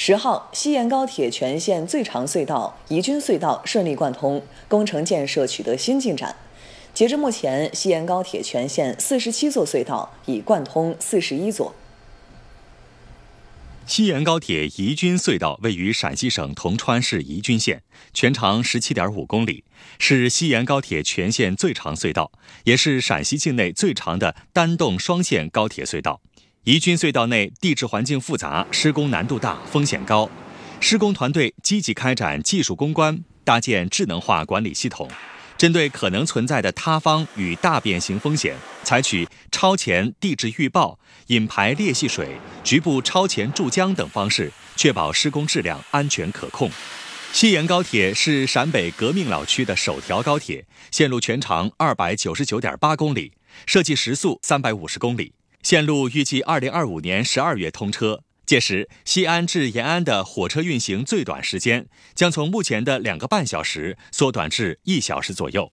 十号，西延高铁全线最长隧道宜君隧道顺利贯通，工程建设取得新进展。截至目前，西延高铁全线四十七座隧道已贯通四十一座。西延高铁宜君隧道位于陕西省铜川市宜君县，全长十七点五公里，是西延高铁全线最长隧道，也是陕西境内最长的单洞双线高铁隧道。宜君隧道内地质环境复杂，施工难度大，风险高，施工团队积极开展技术攻关，搭建智能化管理系统。针对可能存在的塌方与大变形风险，采取超前地质预报、引排裂隙水、局部超前注浆等方式，确保施工质量安全可控。西延高铁是陕北革命老区的首条高铁，线路全长二百九十九点八公里，设计时速三百五十公里。线路预计二零二五年十二月通车。届时，西安至延安的火车运行最短时间将从目前的两个半小时缩短至一小时左右。